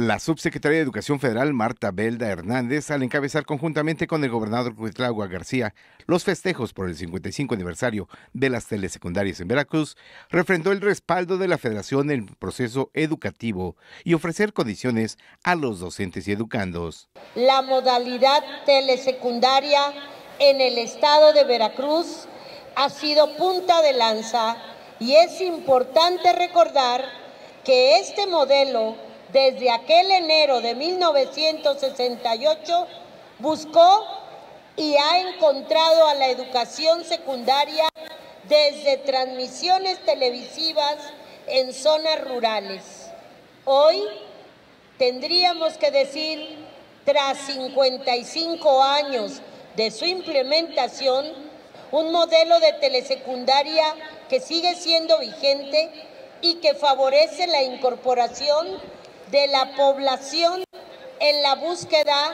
La subsecretaria de Educación Federal, Marta Belda Hernández, al encabezar conjuntamente con el gobernador Cuitlagua García los festejos por el 55 aniversario de las telesecundarias en Veracruz, refrendó el respaldo de la Federación en el proceso educativo y ofrecer condiciones a los docentes y educandos. La modalidad telesecundaria en el estado de Veracruz ha sido punta de lanza y es importante recordar que este modelo desde aquel enero de 1968 buscó y ha encontrado a la educación secundaria desde transmisiones televisivas en zonas rurales. Hoy tendríamos que decir, tras 55 años de su implementación, un modelo de telesecundaria que sigue siendo vigente y que favorece la incorporación de la población en la búsqueda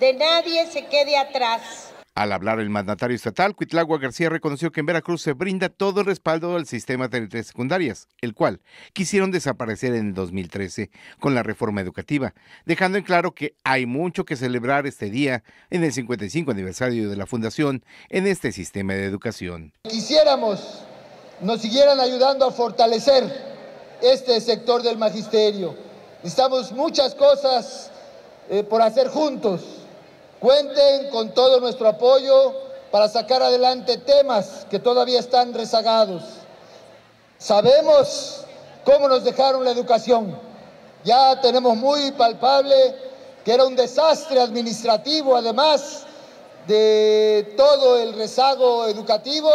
de nadie se quede atrás. Al hablar el mandatario estatal, Cuitlagua García reconoció que en Veracruz se brinda todo el respaldo al sistema de secundarias, el cual quisieron desaparecer en el 2013 con la reforma educativa, dejando en claro que hay mucho que celebrar este día en el 55 aniversario de la fundación en este sistema de educación. Quisiéramos nos siguieran ayudando a fortalecer este sector del magisterio Necesitamos muchas cosas eh, por hacer juntos. Cuenten con todo nuestro apoyo para sacar adelante temas que todavía están rezagados. Sabemos cómo nos dejaron la educación. Ya tenemos muy palpable que era un desastre administrativo, además de todo el rezago educativo,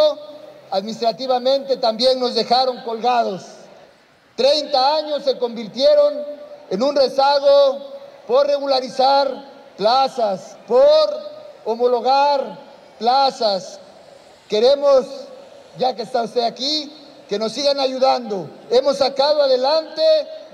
administrativamente también nos dejaron colgados. 30 años se convirtieron en un rezago por regularizar plazas, por homologar plazas. Queremos, ya que está usted aquí, que nos sigan ayudando. Hemos sacado adelante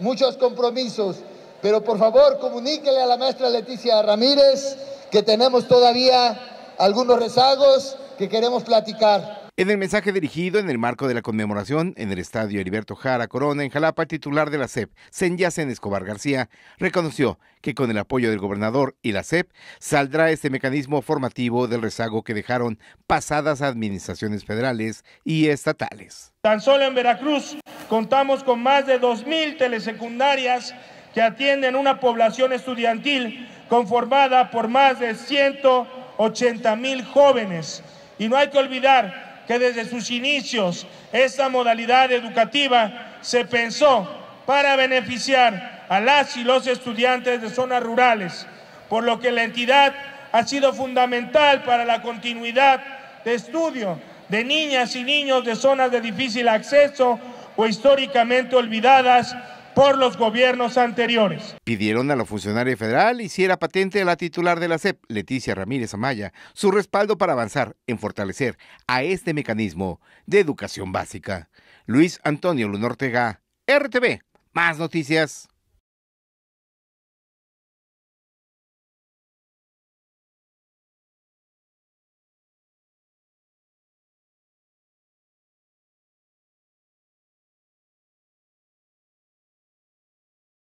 muchos compromisos, pero por favor comuníquele a la maestra Leticia Ramírez que tenemos todavía algunos rezagos que queremos platicar. En el mensaje dirigido en el marco de la conmemoración en el estadio Heriberto Jara Corona en Jalapa, el titular de la CEP, Senyacen Escobar García, reconoció que con el apoyo del gobernador y la CEP saldrá este mecanismo formativo del rezago que dejaron pasadas administraciones federales y estatales. Tan solo en Veracruz contamos con más de 2.000 telesecundarias que atienden una población estudiantil conformada por más de 180 mil jóvenes. Y no hay que olvidar que desde sus inicios esta modalidad educativa se pensó para beneficiar a las y los estudiantes de zonas rurales, por lo que la entidad ha sido fundamental para la continuidad de estudio de niñas y niños de zonas de difícil acceso o históricamente olvidadas por los gobiernos anteriores. Pidieron a la funcionaria federal hiciera patente a la titular de la CEP, Leticia Ramírez Amaya, su respaldo para avanzar en fortalecer a este mecanismo de educación básica. Luis Antonio Lunortega, RTV, más noticias.